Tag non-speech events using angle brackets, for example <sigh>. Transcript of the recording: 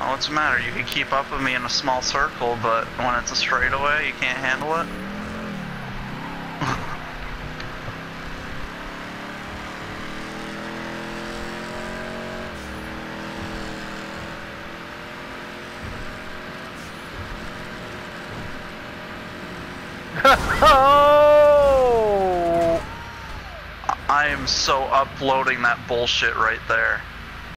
Oh, what's the matter? You can keep up with me in a small circle, but when it's a straightaway, you can't handle it? oh! <laughs> I am so uploading that bullshit right there.